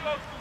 Hey.